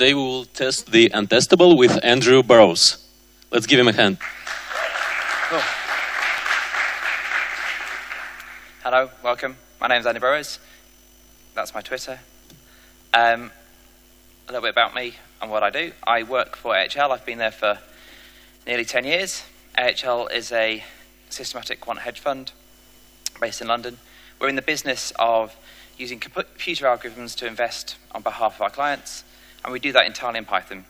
Today we will test the untestable with Andrew Burrows. Let's give him a hand. Cool. Hello, welcome. My name is Andy Burrows. That's my Twitter. Um, a little bit about me and what I do. I work for AHL. I've been there for nearly 10 years. AHL is a systematic quant hedge fund based in London. We're in the business of using computer algorithms to invest on behalf of our clients, and we do that entirely in Python.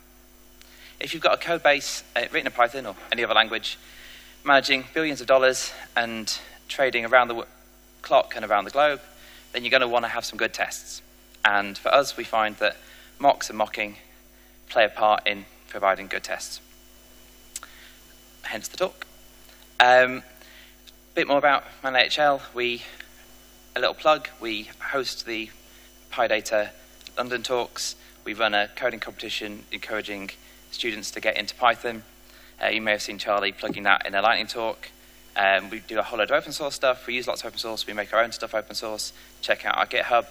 If you've got a code base uh, written in Python or any other language, managing billions of dollars and trading around the clock and around the globe, then you're going to want to have some good tests. And for us, we find that mocks and mocking play a part in providing good tests. Hence the talk. Um, a bit more about ManAHL. We, a little plug, we host the PyData London talks. We run a coding competition encouraging students to get into Python. Uh, you may have seen Charlie plugging that in a lightning talk. Um, we do a whole load of open source stuff. We use lots of open source. We make our own stuff open source. Check out our GitHub.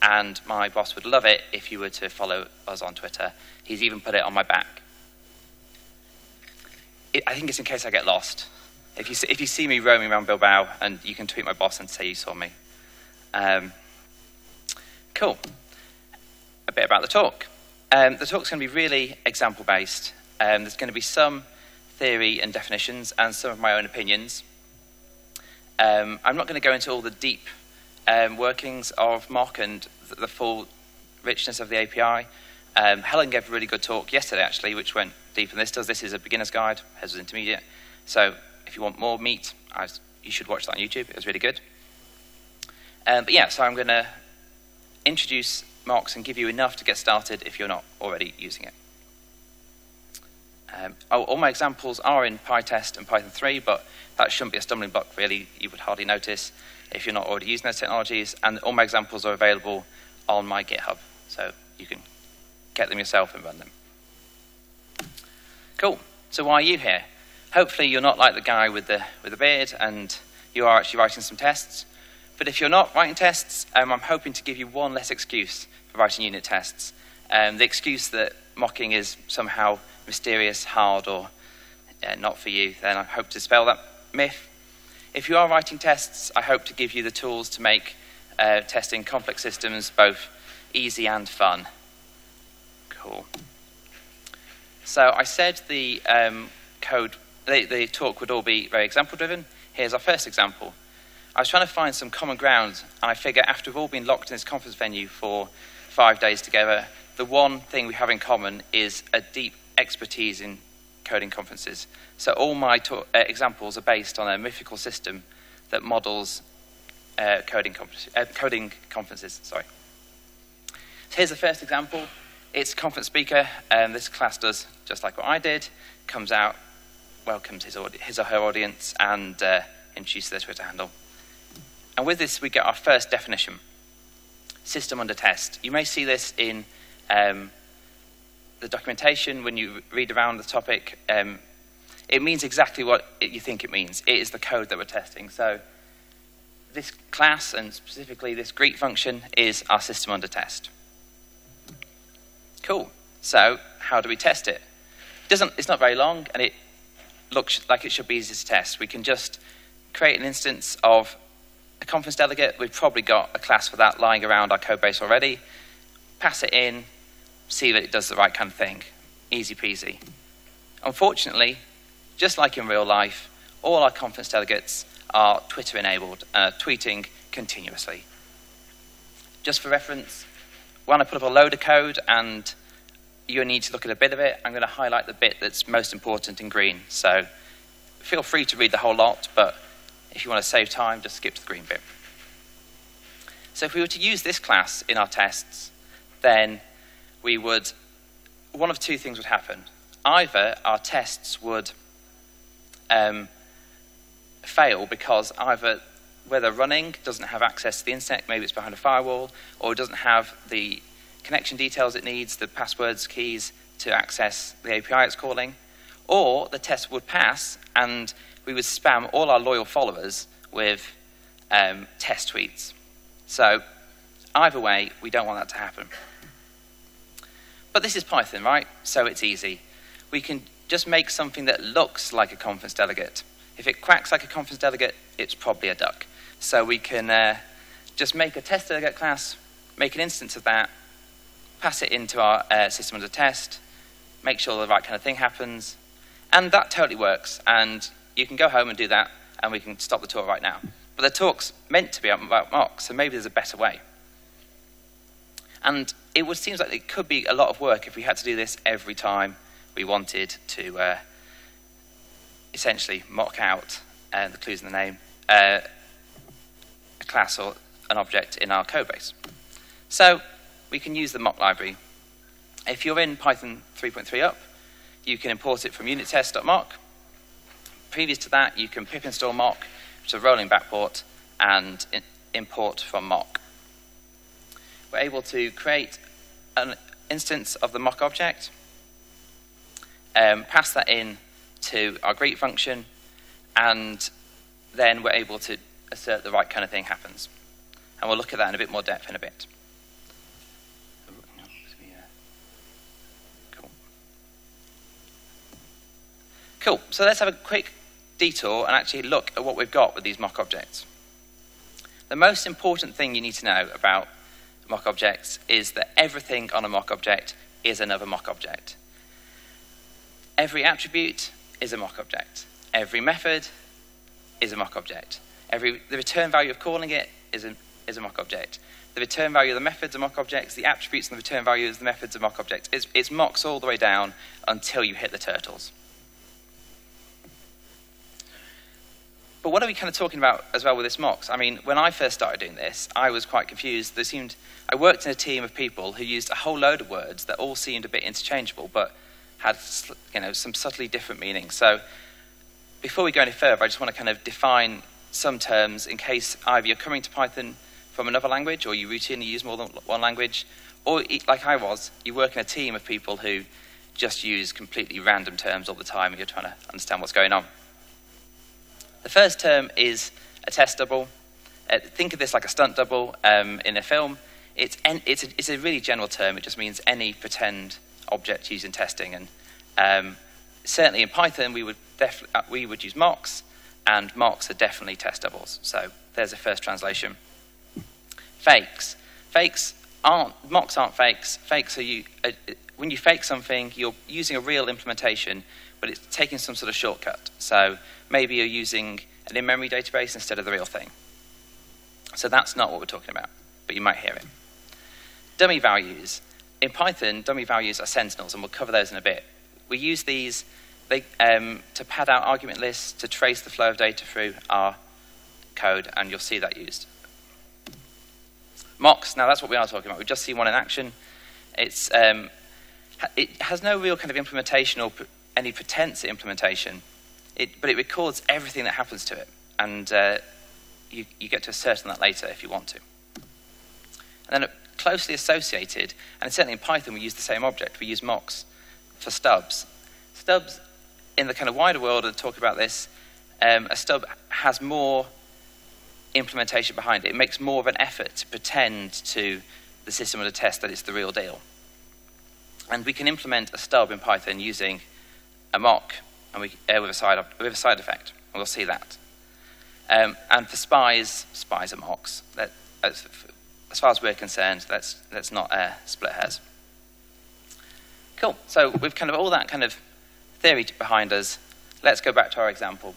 And my boss would love it if you were to follow us on Twitter. He's even put it on my back. It, I think it's in case I get lost. If you, see, if you see me roaming around Bilbao, and you can tweet my boss and say you saw me. Um, cool. Bit about the talk. Um, the talk's going to be really example based. Um, there's going to be some theory and definitions and some of my own opinions. Um, I'm not going to go into all the deep um, workings of mock and the full richness of the API. Um, Helen gave a really good talk yesterday, actually, which went deep in this. Does this is a beginner's guide, hers was intermediate. So if you want more meat, I, you should watch that on YouTube. It was really good. Um, but yeah, so I'm going to introduce mocks and give you enough to get started if you're not already using it. Um, oh, all my examples are in PyTest and Python 3, but that shouldn't be a stumbling block, really. You would hardly notice if you're not already using those technologies. And all my examples are available on my GitHub, so you can get them yourself and run them. Cool. So why are you here? Hopefully you're not like the guy with the, with the beard and you are actually writing some tests. But if you're not writing tests, um, I'm hoping to give you one less excuse writing unit tests. Um, the excuse that mocking is somehow mysterious, hard, or uh, not for you, then I hope to dispel that myth. If you are writing tests, I hope to give you the tools to make uh, testing complex systems both easy and fun. Cool. So I said the um, code, the, the talk would all be very example driven. Here's our first example. I was trying to find some common ground, and I figure after we've all been locked in this conference venue for five days together, the one thing we have in common is a deep expertise in coding conferences. So all my uh, examples are based on a mythical system that models uh, coding, uh, coding conferences. Sorry. So here's the first example. It's a conference speaker, and this class does just like what I did, comes out, welcomes his, his or her audience, and uh, introduces their Twitter handle. And with this, we get our first definition, system under test. You may see this in um, the documentation when you read around the topic. Um, it means exactly what it, you think it means. It is the code that we're testing. So this class, and specifically this greet function, is our system under test. Cool. So how do we test it? it doesn't, it's not very long, and it looks like it should be easy to test. We can just create an instance of a conference delegate. We've probably got a class for that lying around our code base already. Pass it in, see that it does the right kind of thing. Easy peasy. Unfortunately, just like in real life, all our conference delegates are Twitter enabled, uh, tweeting continuously. Just for reference, when I put up a load of code and you need to look at a bit of it, I'm going to highlight the bit that's most important in green. So feel free to read the whole lot, but if you want to save time, just skip to the green bit. So if we were to use this class in our tests, then we would, one of two things would happen. Either our tests would um, fail because either whether running doesn't have access to the internet, maybe it's behind a firewall, or it doesn't have the connection details it needs, the passwords, keys to access the API it's calling, or the test would pass and we would spam all our loyal followers with um, test tweets. So either way, we don't want that to happen. But this is Python, right? So it's easy. We can just make something that looks like a conference delegate. If it quacks like a conference delegate, it's probably a duck. So we can uh, just make a test delegate class, make an instance of that, pass it into our uh, system under test, make sure the right kind of thing happens, and that totally works. And you can go home and do that, and we can stop the talk right now. But the talk's meant to be about mocks, so maybe there's a better way. And it would seems like it could be a lot of work if we had to do this every time we wanted to uh, essentially mock out uh, the clues in the name, uh, a class or an object in our code base. So we can use the mock library. If you're in Python 3.3 up, you can import it from unittest.mock. Previous to that, you can pip install mock, a rolling backport, and import from mock. We're able to create an instance of the mock object, um, pass that in to our greet function, and then we're able to assert the right kind of thing happens. And we'll look at that in a bit more depth in a bit. Cool. So let's have a quick detour and actually look at what we've got with these mock objects. The most important thing you need to know about mock objects is that everything on a mock object is another mock object. Every attribute is a mock object. Every method is a mock object. Every, the return value of calling it is a, is a mock object. The return value of the methods are mock objects. The attributes and the return values of the methods are mock objects. It's, it's mocks all the way down until you hit the turtles. But what are we kind of talking about as well with this mocks? I mean, when I first started doing this, I was quite confused. There seemed I worked in a team of people who used a whole load of words that all seemed a bit interchangeable, but had you know some subtly different meanings. So before we go any further, I just want to kind of define some terms in case either you're coming to Python from another language or you routinely use more than one language, or like I was, you work in a team of people who just use completely random terms all the time and you're trying to understand what's going on. The first term is a test double. Uh, think of this like a stunt double um, in a film. It's, en- it's, a, it's, a, really general term. It just means any pretend object used in testing. And um, certainly in Python, we would, def- uh, we would use mocks, and mocks are definitely test doubles. So there's a first translation. Fakes. Fakes aren't, mocks aren't fakes. Fakes are you, uh, when you fake something, you're using a real implementation, but it's taking some sort of shortcut. So maybe you're using an in-memory database instead of the real thing. So that's not what we're talking about, but you might hear it. Dummy values. In Python, dummy values are sentinels, and we'll cover those in a bit. We use these they, um, to pad out argument lists to trace the flow of data through our code, and you'll see that used. Mocks, now that's what we are talking about. We've just seen one in action. It's, um, it has no real kind of implementation or any pretense at implementation. It, but it records everything that happens to it, and uh, you, you, get to assert on that later if you want to. And then closely associated, and certainly in Python we use the same object, we use mocks for stubs. Stubs, in the kind of wider world, and talk about this, um, a stub has more implementation behind it. It makes more of an effort to pretend to the system of the test that it's the real deal. And we can implement a stub in Python using a mock and we, uh, with, a side, with a side effect. And we'll see that. Um, and for spies, spies are mocks. That, as, as, far as we're concerned, let's, let's not uh, split hairs. Cool. So with kind of all that kind of theory behind us, let's go back to our example.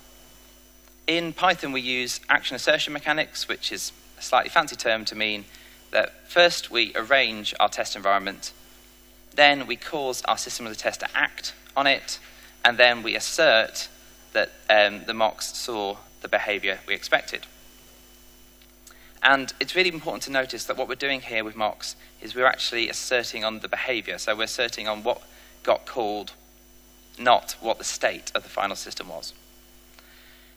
In Python, we use action assertion mechanics, which is a slightly fancy term to mean that first we arrange our test environment, then we cause our system of the test to act on it, and then we assert that um, the mocks saw the behavior we expected. And it's really important to notice that what we're doing here with mocks is we're actually asserting on the behavior. So we're asserting on what got called, not what the state of the final system was.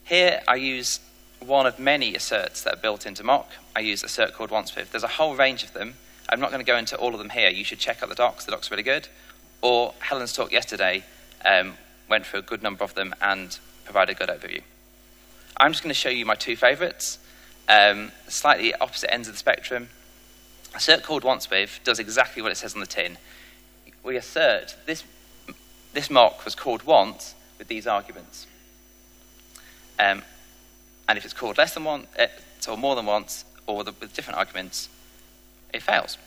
Here I use one of many asserts that are built into mock. I use assert called once with. There's a whole range of them. I'm not going to go into all of them here. You should check out the docs. The docs are really good. Or Helen's talk yesterday um, went through a good number of them and provided a good overview. I'm just going to show you my two favorites, um, slightly opposite ends of the spectrum. Assert called once with does exactly what it says on the tin. we assert this, this mock was called once with these arguments. Um, and if it's called less than once, uh, or more than once, or the, with different arguments, it fails.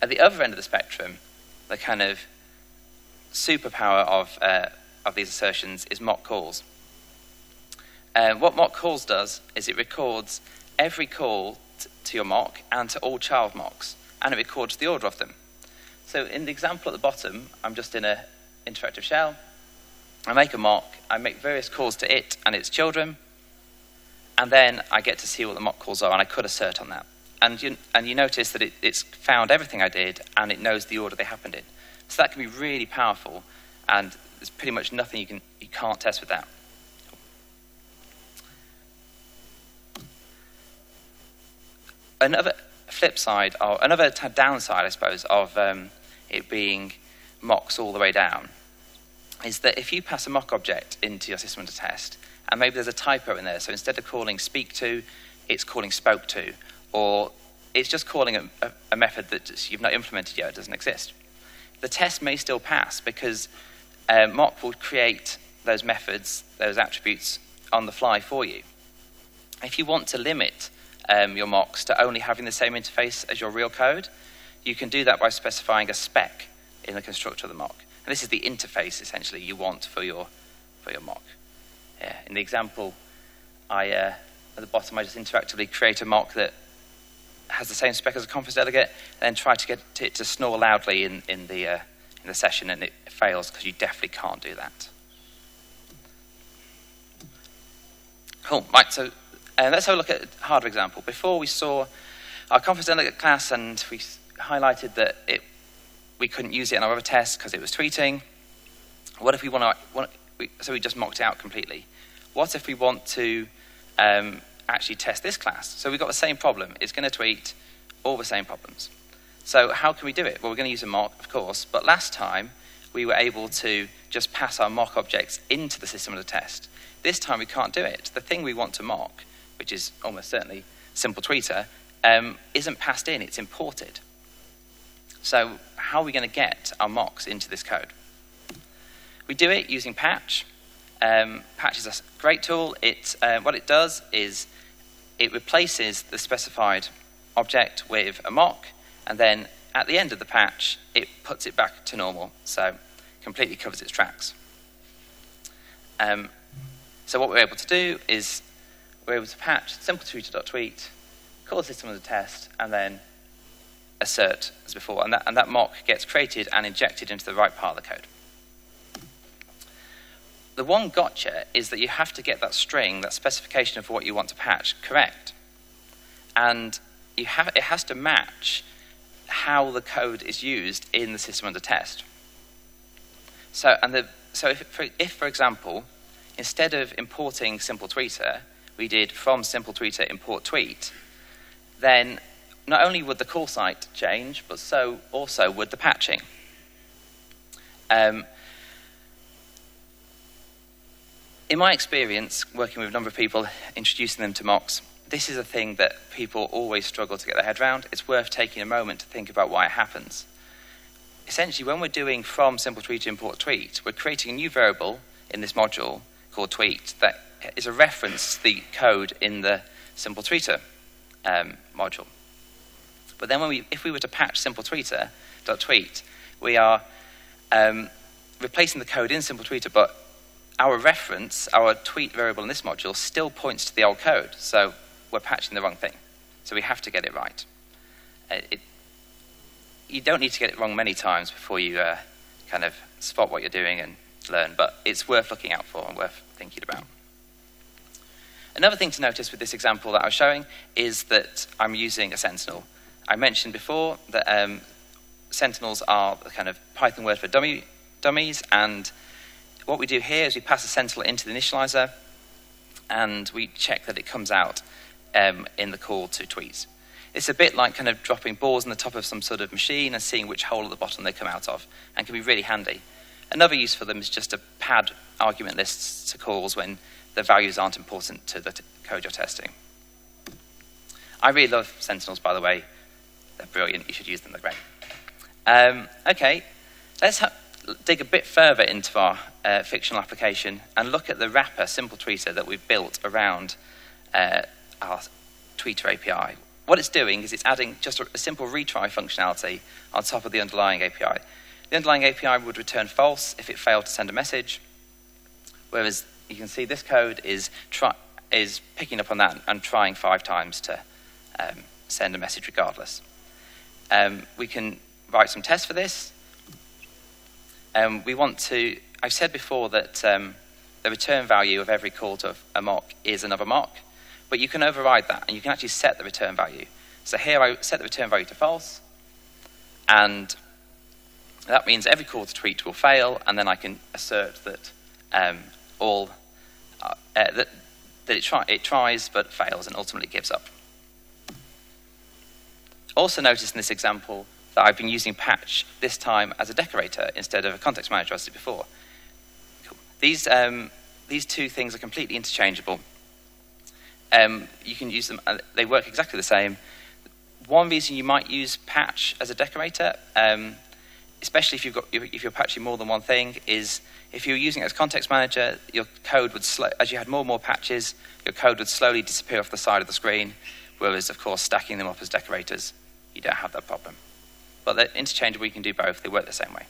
At the other end of the spectrum, the kind of superpower of, uh, of these assertions is mock calls. Uh, what mock calls does is it records every call to your mock and to all child mocks, and it records the order of them. So in the example at the bottom, I'm just in an interactive shell. I make a mock, I make various calls to it and its children, and then I get to see what the mock calls are, and I could assert on that. And you, and you notice that it, it's found everything I did, and it knows the order they happened in. So that can be really powerful, and there's pretty much nothing you, can, you can't test with that. Another flip side, or another downside, I suppose, of um, it being mocks all the way down is that if you pass a mock object into your system under test, and maybe there's a typo in there, so instead of calling speak to, it's calling spoke to, or it's just calling a, a, a method that you've not implemented yet, it doesn't exist. The test may still pass because mock will create those methods, those attributes on the fly for you. If you want to limit um, your mocks to only having the same interface as your real code, you can do that by specifying a spec in the constructor of the mock. And this is the interface, essentially, you want for your, for your mock. Yeah. In the example, I, uh, at the bottom, I just interactively create a mock that has the same spec as a conference delegate, then try to get it to snore loudly in, in, the, uh, in the session, and it fails because you definitely can't do that. Cool. Right, so uh, let's have a look at a harder example. Before we saw our conference delegate class, and we highlighted that it, we couldn't use it in our other tests because it was tweeting. What if we want to, so we just mocked it out completely. What if we want to um, actually test this class? So we've got the same problem. It's going to tweet all the same problems. So how can we do it? Well, we're going to use a mock, of course, but last time we were able to just pass our mock objects into the system of the test. This time we can't do it. The thing we want to mock, which is almost certainly simple tweeter, um, isn't passed in, it's imported. So how are we going to get our mocks into this code? We do it using Patch. Um, Patch is a great tool. It, uh, what it does is it replaces the specified object with a mock, and then at the end of the patch, it puts it back to normal, so completely covers its tracks. Um, so what we're able to do is we're able to patch simple call the system as a test, and then assert as before. And that, and that mock gets created and injected into the right part of the code. The one gotcha is that you have to get that string, that specification of what you want to patch, correct. And you have, it has to match how the code is used in the system under test. So, and the, so if, for, if, for example, instead of importing simple tweeter, we did from simple tweeter import tweet, then not only would the call site change, but so also would the patching. Um, in my experience, working with a number of people, introducing them to mocks, this is a thing that people always struggle to get their head around. It's worth taking a moment to think about why it happens. Essentially, when we're doing from simple tweeter import tweet, we're creating a new variable in this module called tweet that is a reference to the code in the simple tweeter um, module. But then when we, if we were to patch simple tweeter dot tweet, we are um, replacing the code in simple tweeter, but our reference, our tweet variable in this module, still points to the old code. So we're patching the wrong thing. So we have to get it right. Uh, it, you don't need to get it wrong many times before you uh, kind of spot what you're doing and learn, but it's worth looking out for and worth thinking about. Another thing to notice with this example that I was showing is that I'm using a Sentinel. I mentioned before that um, Sentinels are the kind of Python word for dummy, dummies, and what we do here is we pass a Sentinel into the initializer, and we check that it comes out um, in the call to tweets. It's a bit like kind of dropping balls on the top of some sort of machine and seeing which hole at the bottom they come out of, and can be really handy. Another use for them is just to pad argument lists to calls when the values aren't important to the code you're testing. I really love Sentinels, by the way. They're brilliant. You should use them. They're great. Um, okay, let's dig a bit further into our uh, fictional application and look at the wrapper simple tweeter that we've built around uh, our tweeter API. What it's doing is it's adding just a, simple retry functionality on top of the underlying API. The underlying API would return false if it failed to send a message, whereas you can see this code is, is picking up on that and trying five times to um, send a message regardless. Um, we can write some tests for this. Um, we want to, I've said before that um, the return value of every call to a mock is another mock, but you can override that and you can actually set the return value. So here I set the return value to false, and that means every call to tweet will fail, and then I can assert that um, all uh, uh, that, that it, try, it tries but fails and ultimately gives up. Also notice in this example that I've been using patch this time as a decorator instead of a context manager as I did before. Cool. These, um, these two things are completely interchangeable. Um, you can use them, uh, they work exactly the same. One reason you might use patch as a decorator, um, especially if, you've got, if you're patching more than one thing, is if you're using it as context manager, your code would, slow, as you had more and more patches, your code would slowly disappear off the side of the screen, whereas, of course, stacking them up as decorators, you don't have that problem. But they're interchangeable, you can do both, they work the same way.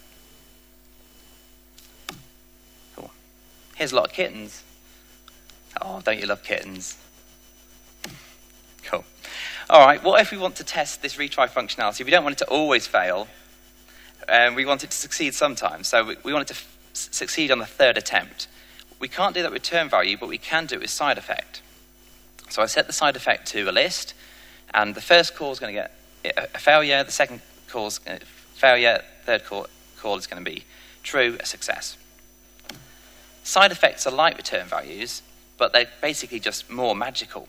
Cool. Here's a lot of kittens. Oh, don't you love kittens? Cool. All right, what if we want to test this retry functionality? We don't want it to always fail. Um, we want it to succeed sometimes. So we, we want it to succeed on the third attempt. We can't do that return value, but we can do it with side effect. So I set the side effect to a list, and the first call is going to get a failure, the second call uh, failure, third call, call is going to be true, a success. Side effects are like return values, but they're basically just more magical.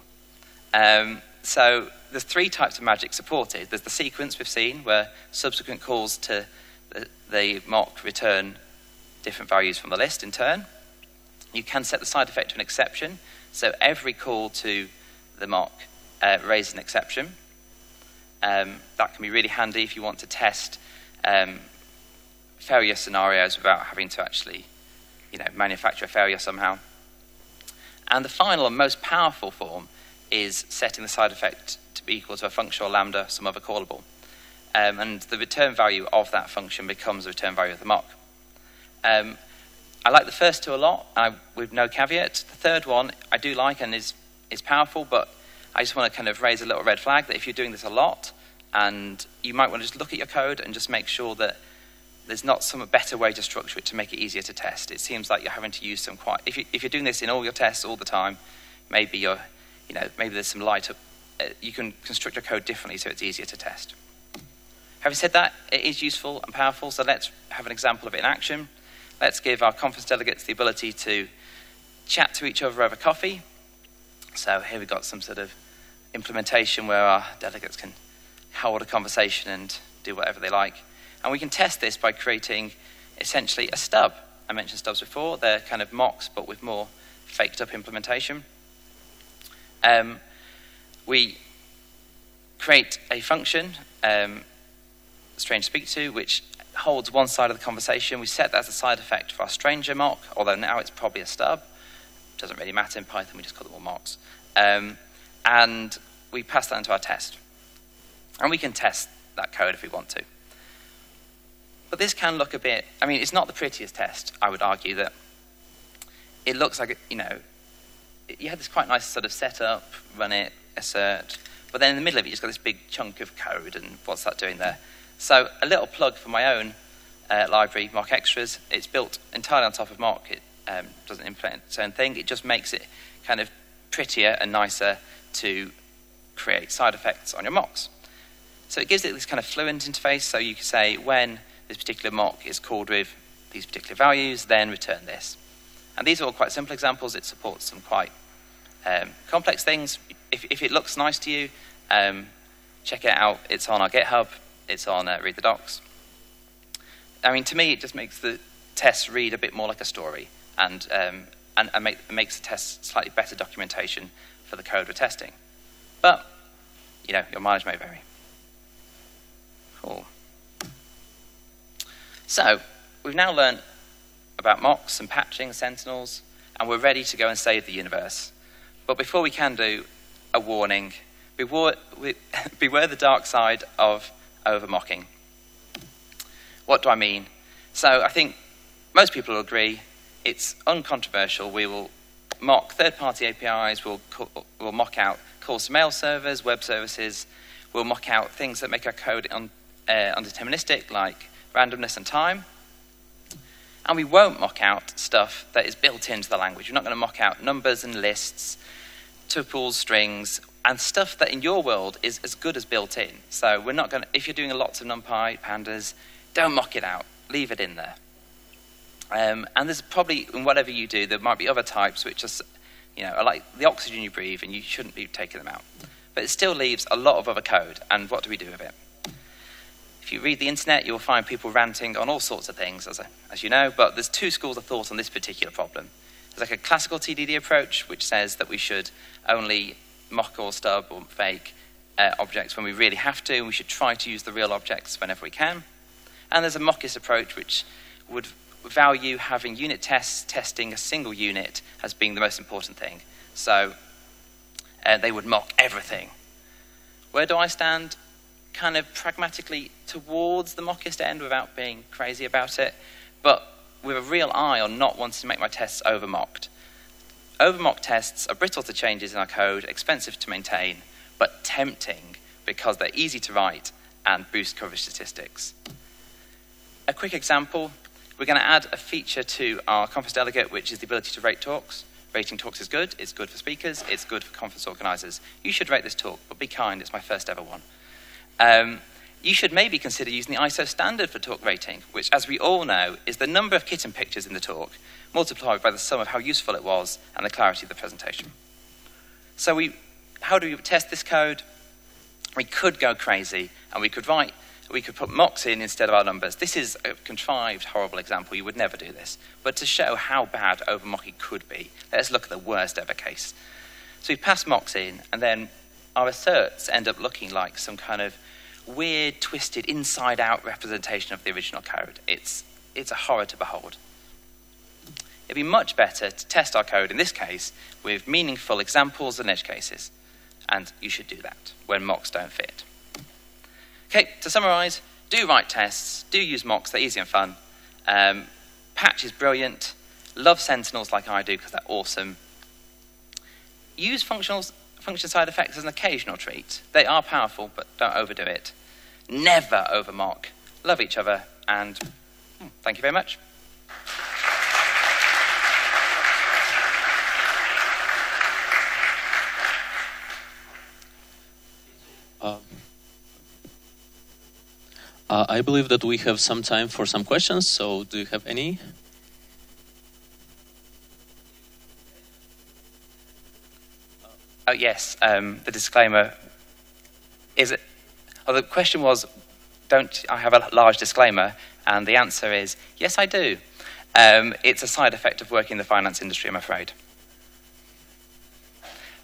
Um, so there's three types of magic supported. There's the sequence we've seen, where subsequent calls to the, the mock return different values from the list in turn. You can set the side effect to an exception, so every call to the mock uh, raises an exception. Um, that can be really handy if you want to test um, failure scenarios without having to actually, you know, manufacture a failure somehow. And the final and most powerful form is setting the side effect to be equal to a function or lambda, some other callable. Um, and the return value of that function becomes the return value of the mock. Um, I like the first two a lot, I, with no caveat. The third one I do like and is, is powerful, but I just want to kind of raise a little red flag that if you're doing this a lot, and you might want to just look at your code and just make sure that there's not some better way to structure it to make it easier to test. It seems like you're having to use some quite. If, you, if you're doing this in all your tests all the time, maybe you're, you know, maybe there's some light. Up, uh, you can construct your code differently so it's easier to test. Having said that, it is useful and powerful. So let's have an example of it in action. Let's give our conference delegates the ability to chat to each other over coffee. So here we've got some sort of implementation where our delegates can hold a conversation and do whatever they like. And we can test this by creating essentially a stub. I mentioned stubs before. They're kind of mocks, but with more faked up implementation. Um, we create a function, um, strange speak to, which holds one side of the conversation. We set that as a side effect for our stranger mock, although now it's probably a stub. Doesn't really matter in Python, we just call them all mocks. Um, and we pass that into our test. And we can test that code if we want to. But this can look a bit, I mean, it's not the prettiest test, I would argue, that it looks like, you know, you had this quite nice sort of setup, run it, assert, but then in the middle of it, you've got this big chunk of code, and what's that doing there? So a little plug for my own uh, library, Mock Extras. It's built entirely on top of Mock. It um, doesn't implement its own thing. It just makes it kind of prettier and nicer to create side effects on your mocks. So it gives it this kind of fluent interface. So you can say when this particular mock is called with these particular values, then return this. And these are all quite simple examples. It supports some quite um, complex things. If, if, it looks nice to you, um, check it out. It's on our GitHub. It's on uh, Read the Docs. I mean, to me, it just makes the tests read a bit more like a story and, um, and, and make, makes the test slightly better documentation for the code we're testing. But, you know, your mileage may vary. Cool. So, we've now learned about mocks and patching sentinels, and we're ready to go and save the universe. But before we can do, a warning. Beware, beware the dark side of over-mocking. What do I mean? So I think most people will agree it's uncontroversial. We will mock third-party APIs, we'll, we'll mock out calls to mail servers, web services, we'll mock out things that make our code un, uh, undeterministic, like randomness and time. And we won't mock out stuff that is built into the language. We're not going to mock out numbers and lists, tuples, strings, and stuff that in your world is as good as built in. So we're not going to, if you're doing lots of NumPy, pandas, don't mock it out. Leave it in there. Um, and there's probably, in whatever you do, there might be other types which are, you know, are like the oxygen you breathe, and you shouldn't be taking them out. But it still leaves a lot of other code, and what do we do with it? If you read the internet, you'll find people ranting on all sorts of things, as, as you know, but there's two schools of thought on this particular problem. There's like a classical TDD approach, which says that we should only mock or stub or fake uh, objects when we really have to, and we should try to use the real objects whenever we can. And there's a mockist approach, which would value having unit tests testing a single unit as being the most important thing. So uh, they would mock everything. Where do I stand? Kind of pragmatically towards the mockist end without being crazy about it, but with a real eye on not wanting to make my tests over mocked. Over mocked tests are brittle to changes in our code, expensive to maintain, but tempting because they're easy to write and boost coverage statistics. A quick example we're going to add a feature to our conference delegate, which is the ability to rate talks. Rating talks is good, it's good for speakers, it's good for conference organizers. You should rate this talk, but be kind, it's my first ever one. Um, you should maybe consider using the ISO standard for talk rating, which, as we all know, is the number of kitten pictures in the talk multiplied by the sum of how useful it was and the clarity of the presentation. So, we, how do we test this code? We could go crazy and we could write we could put mocks in instead of our numbers. This is a contrived, horrible example. You would never do this. But to show how bad overmocking could be, let's look at the worst ever case. So we pass mocks in, and then our asserts end up looking like some kind of weird, twisted, inside out representation of the original code. It's, it's a horror to behold. It'd be much better to test our code, in this case, with meaningful examples and edge cases. And you should do that when mocks don't fit. Okay, to summarize, do write tests, do use mocks, they're easy and fun. Um, Patch is brilliant. Love Sentinels like I do because they're awesome. Use functional, function side effects as an occasional treat. They are powerful, but don't overdo it. Never overmock. Love each other, and hmm, thank you very much. Uh, I believe that we have some time for some questions, so do you have any? Oh, yes, um, the disclaimer is it. Oh, the question was, don't I have a large disclaimer? And the answer is, yes, I do. Um, it's a side effect of working in the finance industry, I'm afraid.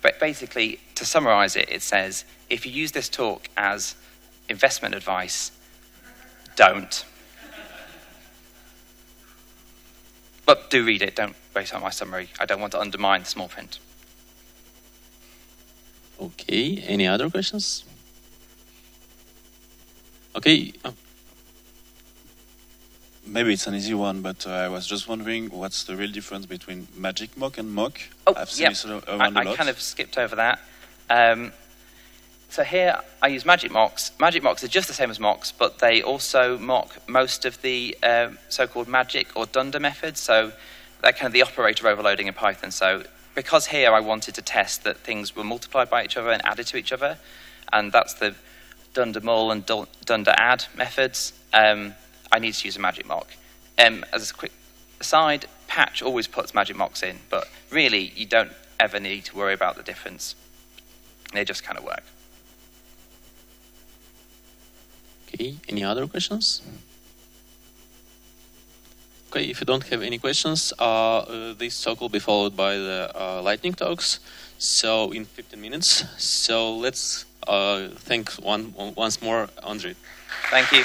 But basically, to summarize it, it says if you use this talk as investment advice, don't. But do read it, don't base on my summary. I don't want to undermine the small print. Okay, any other questions? Okay. Oh. Maybe it's an easy one, but uh, I was just wondering what's the real difference between magic mock and mock? Oh, I've seen it around I, a lot. I kind of skipped over that. Um, so here I use magic mocks. Magic mocks are just the same as mocks, but they also mock most of the um, so-called magic or dunder methods. So they're kind of the operator overloading in Python. So because here I wanted to test that things were multiplied by each other and added to each other, and that's the dunder mul and dunder add methods, um, I need to use a magic mock. Um, as a quick aside, Patch always puts magic mocks in, but really you don't ever need to worry about the difference. They just kind of work. Okay, any other questions? Okay, if you don't have any questions, uh, uh, this talk will be followed by the uh, lightning talks. So in 15 minutes. So let's uh, thank one once more, Andre. Thank you.